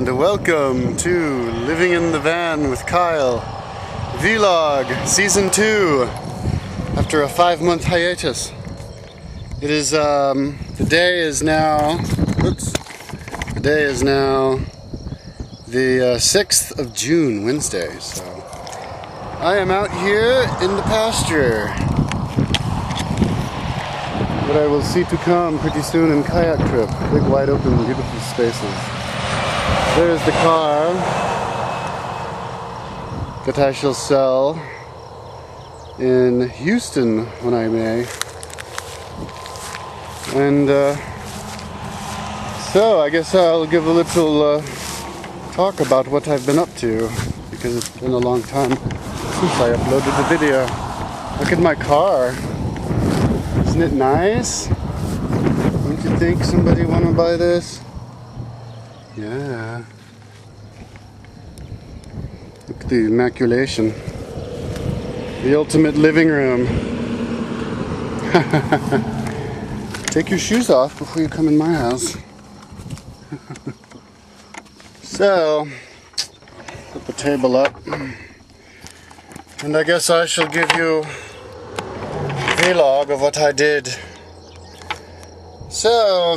and welcome to Living in the Van with Kyle Vlog Season 2 after a five month hiatus. It is, um, the day is now, oops, the day is now the uh, 6th of June, Wednesday, so I am out here in the pasture. What I will see to come pretty soon in kayak trip. Big wide open beautiful spaces. There's the car that I shall sell in Houston when I may. And uh, so I guess I'll give a little uh, talk about what I've been up to because it's been a long time since I uploaded the video. Look at my car. Isn't it nice? Don't you think somebody want to buy this? Yeah. Look at the immaculation. The ultimate living room. Take your shoes off before you come in my house. so, put the table up. And I guess I shall give you a vlog of what I did. So,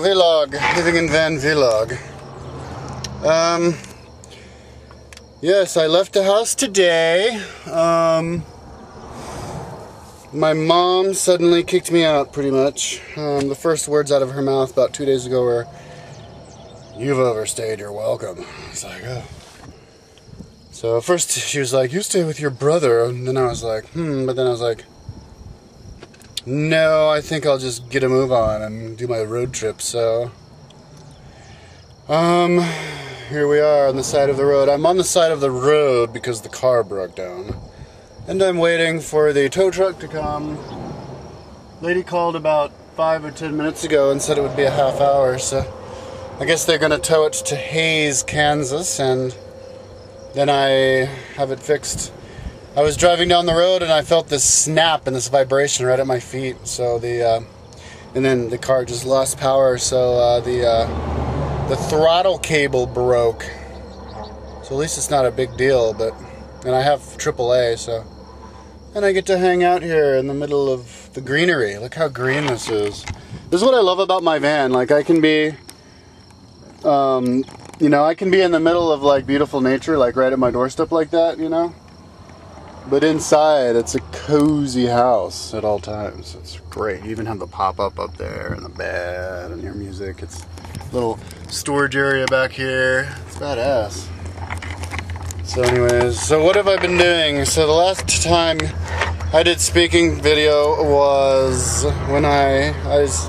vlog, living in van vlog. Um, yes, I left the house today. Um, my mom suddenly kicked me out, pretty much. Um, the first words out of her mouth about two days ago were, You've overstayed your welcome. I was like, oh. So first she was like, You stay with your brother. And then I was like, Hmm. But then I was like, No, I think I'll just get a move on and do my road trip. So, um, here we are on the side of the road. I'm on the side of the road because the car broke down. And I'm waiting for the tow truck to come. Lady called about five or ten minutes ago and said it would be a half hour, so I guess they're gonna tow it to Hays, Kansas, and then I have it fixed. I was driving down the road and I felt this snap and this vibration right at my feet. So the, uh, and then the car just lost power. So uh, the uh, the throttle cable broke. So at least it's not a big deal. But and I have AAA, so and I get to hang out here in the middle of the greenery. Look how green this is. This is what I love about my van. Like I can be, um, you know, I can be in the middle of like beautiful nature, like right at my doorstep, like that. You know. But inside, it's a cozy house at all times. It's great. You even have the pop up up there, and the bed, and your music. It's little storage area back here. It's badass. So, anyways, so what have I been doing? So, the last time I did speaking video was when I, I was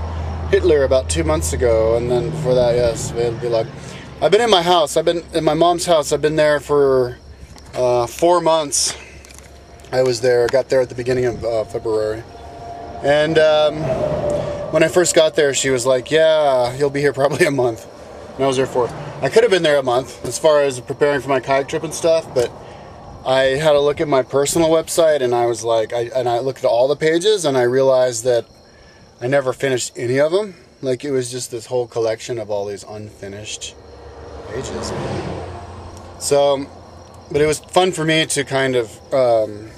Hitler about two months ago, and then before that, yes, it'll be like I've been in my house. I've been in my mom's house. I've been there for uh, four months. I was there. I got there at the beginning of uh, February, and um, when I first got there, she was like, "Yeah, you'll be here probably a month." And I was there for. I could have been there a month as far as preparing for my kayak trip and stuff, but I had a look at my personal website and I was like, I and I looked at all the pages and I realized that I never finished any of them. Like it was just this whole collection of all these unfinished pages. So, but it was fun for me to kind of um,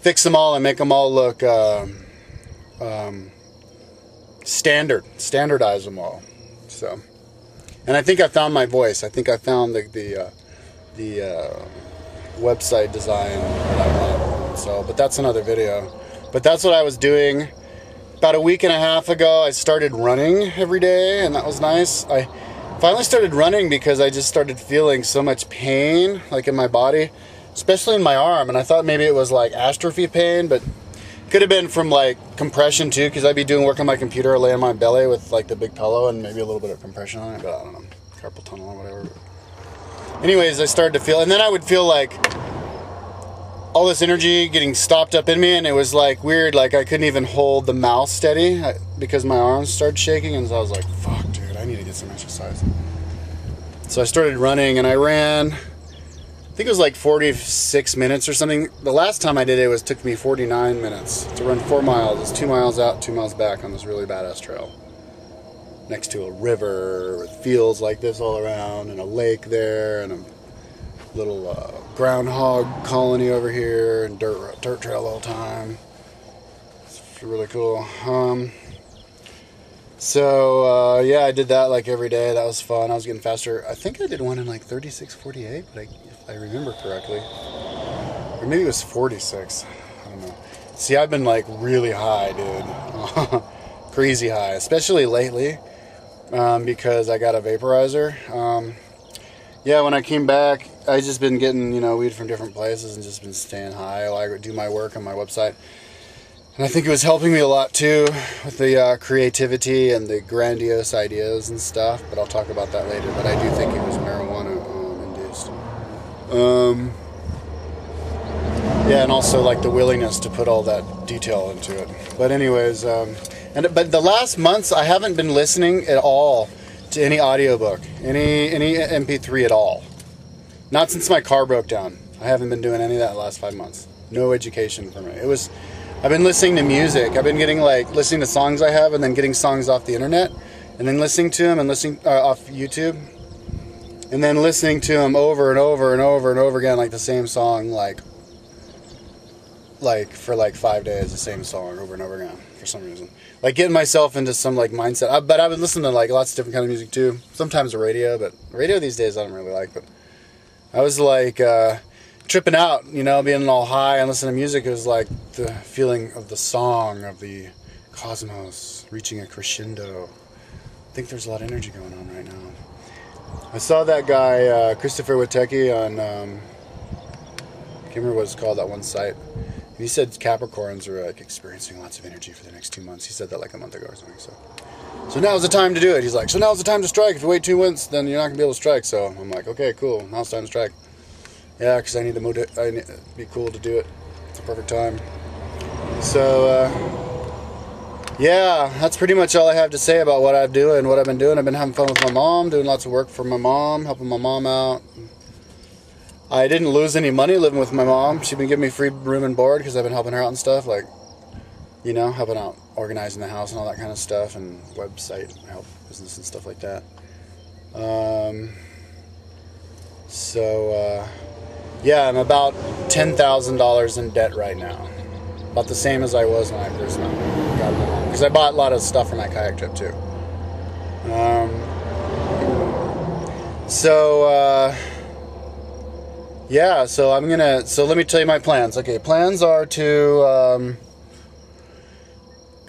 fix them all and make them all look um, um, standard, standardize them all. So, and I think I found my voice. I think I found the the uh, the uh, website design that I want. So, but that's another video. But that's what I was doing. About a week and a half ago, I started running every day, and that was nice. I finally started running because I just started feeling so much pain, like in my body, especially in my arm. And I thought maybe it was like atrophy pain, but could have been from like compression too, because I'd be doing work on my computer, or lay on my belly with like the big pillow and maybe a little bit of compression on it, but I don't know, carpal tunnel or whatever. Anyways, I started to feel, and then I would feel like all this energy getting stopped up in me, and it was like weird, like I couldn't even hold the mouse steady because my arms started shaking, and so I was like, fuck, dude, I need to get some exercise. So I started running, and I ran. I think it was like 46 minutes or something. The last time I did it was took me 49 minutes to run four miles. It's two miles out, two miles back on this really badass trail. next to a river with fields like this all around, and a lake there, and a little uh, groundhog colony over here, and dirt dirt trail all the time. It's really cool. Um, so uh, yeah, I did that like every day. That was fun. I was getting faster. I think I did one in like 36:48, but I, I remember correctly, or maybe it was 46. I don't know. See, I've been like really high, dude, crazy high, especially lately, um, because I got a vaporizer. Um, yeah, when I came back, I just been getting you know weed from different places and just been staying high while I do my work on my website. And I think it was helping me a lot too with the uh, creativity and the grandiose ideas and stuff. But I'll talk about that later. But I do think it was. Um, yeah, and also like the willingness to put all that detail into it. But anyways, um, and but the last months I haven't been listening at all to any audiobook, any any MP3 at all. Not since my car broke down. I haven't been doing any of that the last five months. No education for me. It was I've been listening to music. I've been getting like listening to songs I have, and then getting songs off the internet, and then listening to them and listening uh, off YouTube, and then listening to them over and over and over and over again, like the same song, like like for like five days, the same song over and over again for some reason. Like getting myself into some like mindset. I, but I've been listening to like lots of different kind of music too. Sometimes the radio, but radio these days I don't really like. But I was like. Uh, tripping out, you know, being all high and listening to music. It was like the feeling of the song of the cosmos reaching a crescendo. I think there's a lot of energy going on right now. I saw that guy uh, Christopher Witecki on um, I can't remember what it's called that one site. And he said Capricorns are like experiencing lots of energy for the next two months. He said that like a month ago or something. So, so now's the time to do it. He's like, so now's the time to strike. If you wait two months, then you're not gonna be able to strike. So I'm like, okay, cool. Now's the time to strike. Yeah, because I need the mood. I need, it'd be cool to do it. It's a perfect time. So, uh, yeah, that's pretty much all I have to say about what I've doing, what I've been doing. I've been having fun with my mom, doing lots of work for my mom, helping my mom out. I didn't lose any money living with my mom. She's been giving me free room and board because I've been helping her out and stuff, like, you know, helping out organizing the house and all that kind of stuff, and website help business and stuff like that. Um, so. Uh, yeah, I'm about $10,000 in debt right now. About the same as I was when I first got Because I bought a lot of stuff for my kayak trip too. Um, so, uh, yeah, so I'm gonna, so let me tell you my plans. Okay, plans are to, um,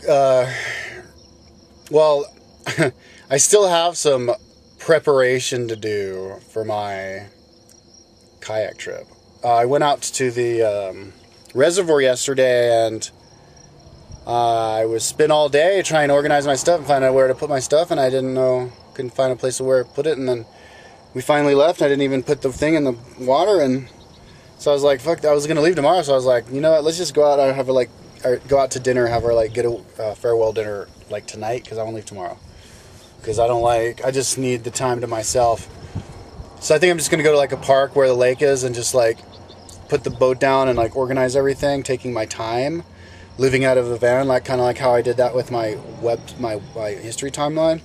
uh, well, I still have some preparation to do for my kayak trip. Uh, I went out to the um, reservoir yesterday and uh, I was spent all day trying to organize my stuff and find out where to put my stuff, and I didn't know, couldn't find a place to where to put it. And then we finally left. I didn't even put the thing in the water, and so I was like, "Fuck!" I was gonna leave tomorrow, so I was like, "You know what? Let's just go out and have a like, go out to dinner, have our like get a uh, farewell dinner like tonight because I want to leave tomorrow because I don't like. I just need the time to myself." So I think I'm just gonna go to like a park where the lake is and just like put the boat down and like organize everything, taking my time, living out of the van, like kind of like how I did that with my web my, my history timeline.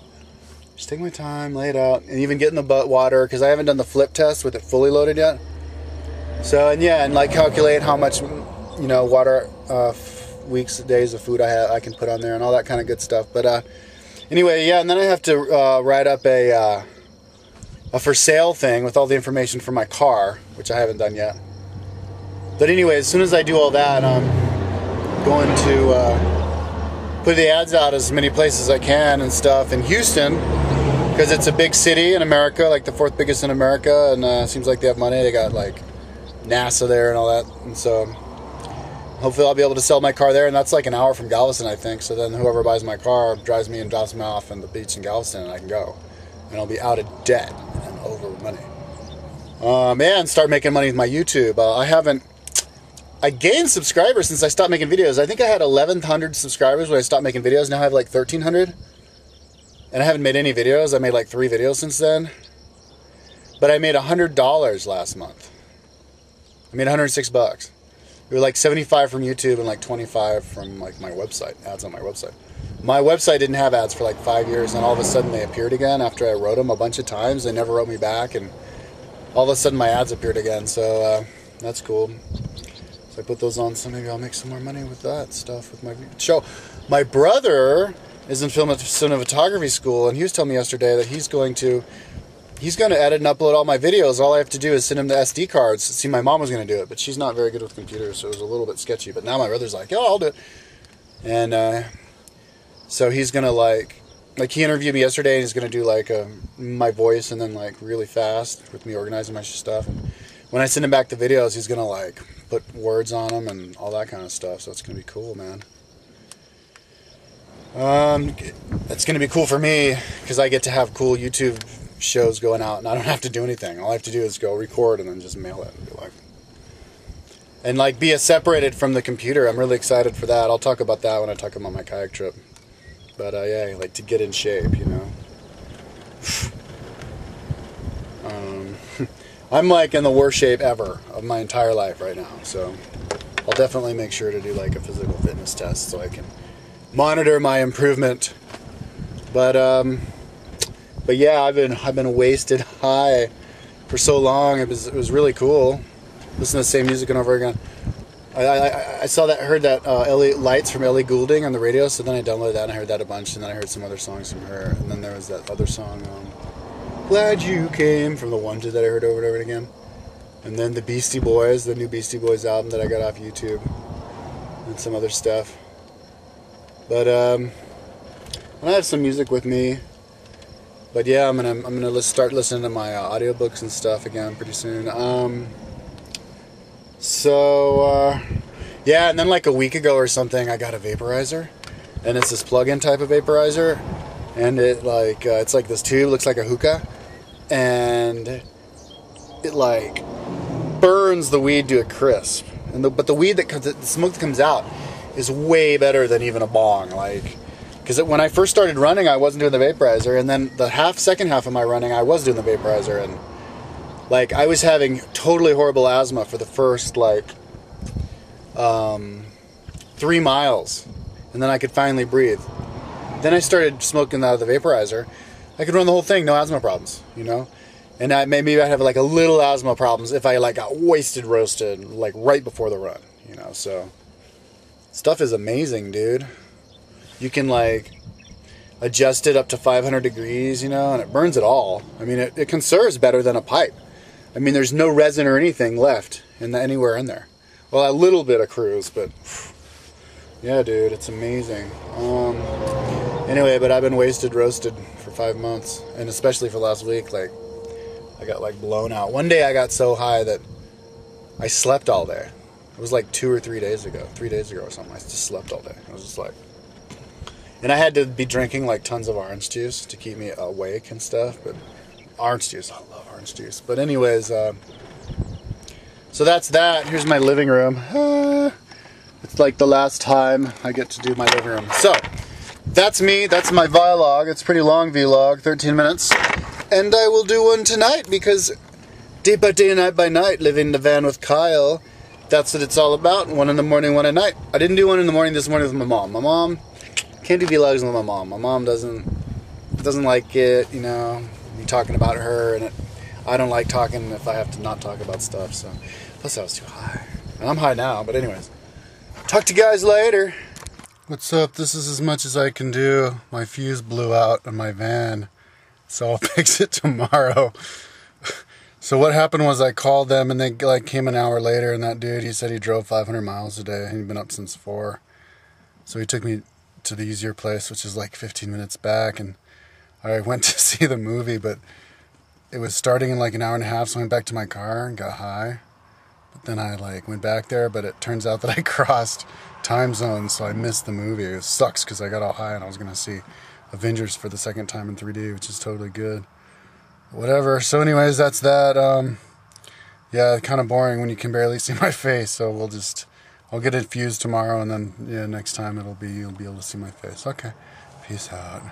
Just take my time, lay it out, and even get in the butt water because I haven't done the flip test with it fully loaded yet. So and yeah, and like calculate how much you know water, uh, weeks, days of food I have I can put on there and all that kind of good stuff. But uh, anyway, yeah, and then I have to uh, write up a uh, a for sale thing with all the information for my car, which I haven't done yet. But anyway, as soon as I do all that, I'm going to uh, put the ads out as many places as I can and stuff in Houston because it's a big city in America, like the fourth biggest in America, and uh, seems like they have money. They got like NASA there and all that, and so hopefully I'll be able to sell my car there. And that's like an hour from Galveston, I think. So then whoever buys my car drives me and drops me off on the beach in Galveston, and I can go, and I'll be out of debt and over money. Um, and start making money with my YouTube. Uh, I haven't. I gained subscribers since I stopped making videos. I think I had 1,100 subscribers when I stopped making videos. Now I have like 1,300. And I haven't made any videos. I made like three videos since then. But I made $100 last month. I made 106 bucks. It was like 75 from YouTube and like 25 from like my website, ads on my website. my website didn't have ads for like five years, and all of a sudden they appeared again after I wrote them a bunch of times. They never wrote me back, and all of a sudden my ads appeared again. So uh, that's cool. So I put those on, so maybe I'll make some more money with that stuff with my show. My brother is in film cinematography school, and he was telling me yesterday that he's going to he's going to edit and upload all my videos. All I have to do is send him the SD cards. See, my mom was going to do it, but she's not very good with computers, so it was a little bit sketchy. But now my brother's like, "Oh, I'll do it," and uh, so he's going to like. Like he interviewed me yesterday, and he's gonna do like um, my voice and then like really fast with me organizing my stuff. And when I send him back the videos, he's gonna like put words on them and all that kind of stuff. So it's gonna be cool, man. Um, it's gonna be cool for me because I get to have cool YouTube shows going out, and I don't have to do anything. All I have to do is go record and then just mail it and be like, and like be separated from the computer. I'm really excited for that. I'll talk about that when I talk about my kayak trip. But uh, yeah, like to get in shape, you know. I'm like in the worst shape ever of my entire life right now, so I'll definitely make sure to do like a physical fitness test so I can monitor my improvement. But um, but yeah, I've been I've been wasted high for so long. It was it was really cool. Listen to the same music and over again. I, I, I saw that heard that uh, Ellie Lights from Ellie Goulding on the radio. So then I downloaded that and I heard that a bunch. And then I heard some other songs from her. And then there was that other song, um, "Glad You Came" from the Wanted that I heard over and over again. And then the Beastie Boys, the new Beastie Boys album that I got off YouTube, and some other stuff. But um, I have some music with me. But yeah, I'm gonna I'm gonna start listening to my uh, audiobooks and stuff again pretty soon. Um, so uh, yeah, and then like a week ago or something, I got a vaporizer, and it's this plug-in type of vaporizer, and it like uh, it's like this tube looks like a hookah, and it like burns the weed to a crisp. And the, but the weed that comes, the smoke that comes out is way better than even a bong. Like, because when I first started running, I wasn't doing the vaporizer, and then the half second half of my running, I was doing the vaporizer, and like I was having totally horrible asthma for the first like um, three miles, and then I could finally breathe. Then I started smoking out of the vaporizer. I could run the whole thing, no asthma problems, you know. And I, maybe I'd have like a little asthma problems if I like got wasted roasted like right before the run, you know. So Stuff is amazing, dude. You can like adjust it up to 500 degrees, you know, and it burns it all. I mean, it, it conserves better than a pipe. I mean, there's no resin or anything left in the, anywhere in there. Well, a little bit of cruise, but yeah, dude, it's amazing. Um, anyway, but I've been wasted roasted for five months, and especially for last week, like I got like blown out. One day I got so high that I slept all day. It was like two or three days ago, three days ago or something. I just slept all day. I was just like, and I had to be drinking like tons of orange juice to keep me awake and stuff. But orange juice, I love orange juice. But anyways, uh, so that's that. Here's my living room. Uh, it's like the last time I get to do my living room. So that's me. That's my vlog. It's pretty long vlog, 13 minutes. And I will do one tonight because day by day, night by night, living in the van with Kyle that's what it's all about. One in the morning, one at night. I didn't do one in the morning this morning with my mom. My mom can't do vlogs with my mom. My mom doesn't doesn't like it. You know, me talking about her, and it, I don't like talking if I have to not talk about stuff. So plus I was too high, and I'm high now. But anyways, talk to you guys later. What's up? This is as much as I can do. My fuse blew out on my van, so I'll fix it tomorrow. So what happened was I called them and they like came an hour later and that dude he said he drove 500 miles a day and he'd been up since four. So he took me to the easier place, which is like 15 minutes back, and I went to see the movie, but it was starting in like an hour and a half, so I went back to my car and got high. Then I like went back there, but it turns out that I crossed time zones, so I missed the movie. It sucks because I got all high and I was gonna see Avengers for the second time in 3D, which is totally good whatever. So, anyways, that's that. Um, yeah, kind of boring when you can barely see my face. So we'll just, I'll get it fused tomorrow, and then yeah, next time it'll be you'll be able to see my face. Okay, peace out.